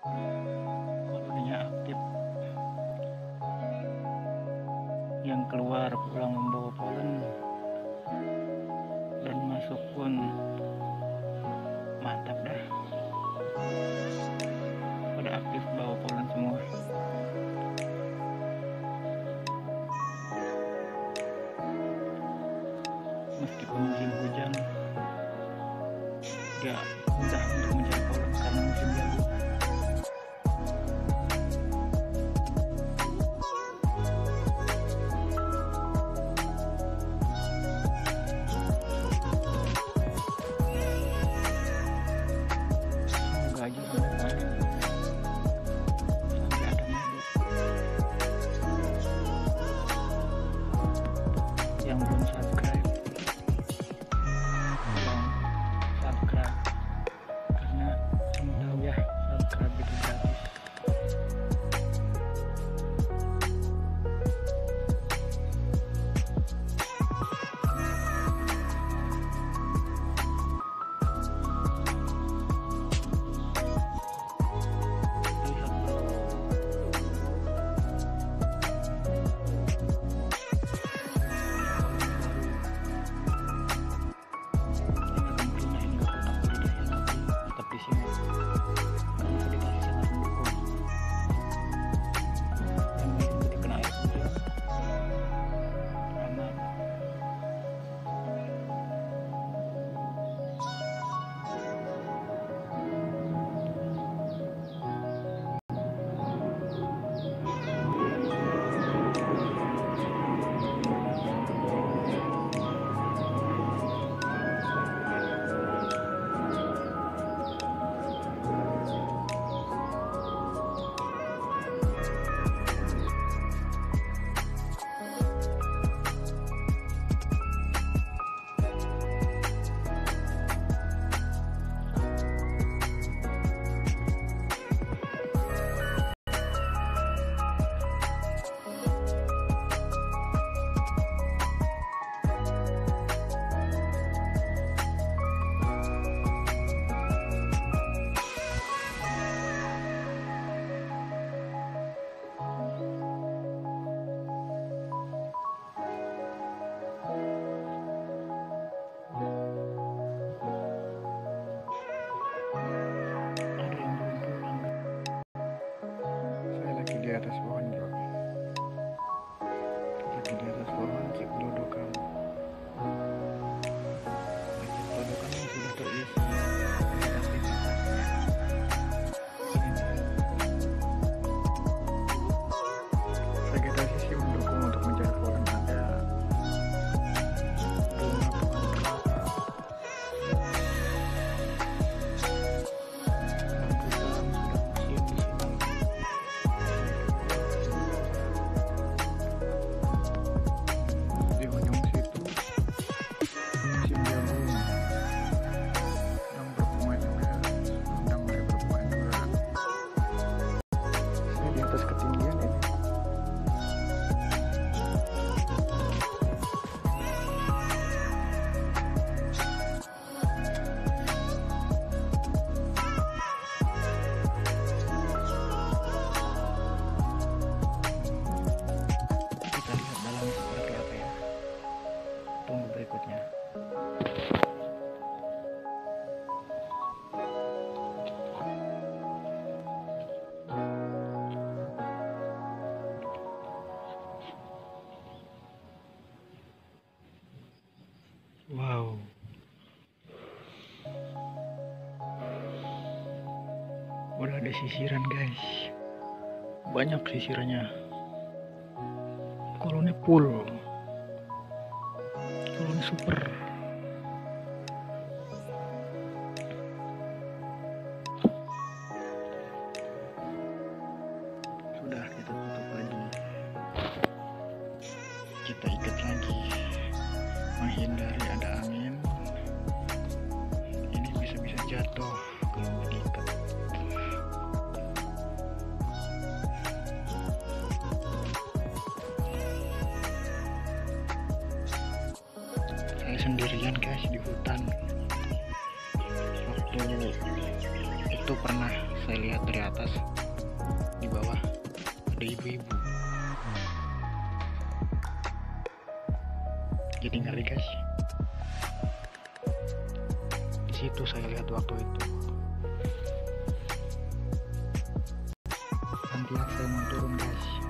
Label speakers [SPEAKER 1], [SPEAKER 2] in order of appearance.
[SPEAKER 1] barunya aktif yang keluar pulang membawa polen dan masuk pun mantap dah. Pada aktif bawa polen semua. Meskipun musim hujan gak mudah untuk menjaga. Для этого слова антиблюдо udah ada sisiran guys. Banyak sisirannya. Kolonnya full. Ini super. Sudah kita tutup lagi kita ikat lagi. Menghindari ada angin. Ini bisa-bisa jatuh. sendirian guys di hutan. Waktu itu pernah saya lihat dari atas di bawah ada ibu-ibu. Jadi ngeri guys. Di situ saya lihat waktu itu. Nanti saya mau turun guys.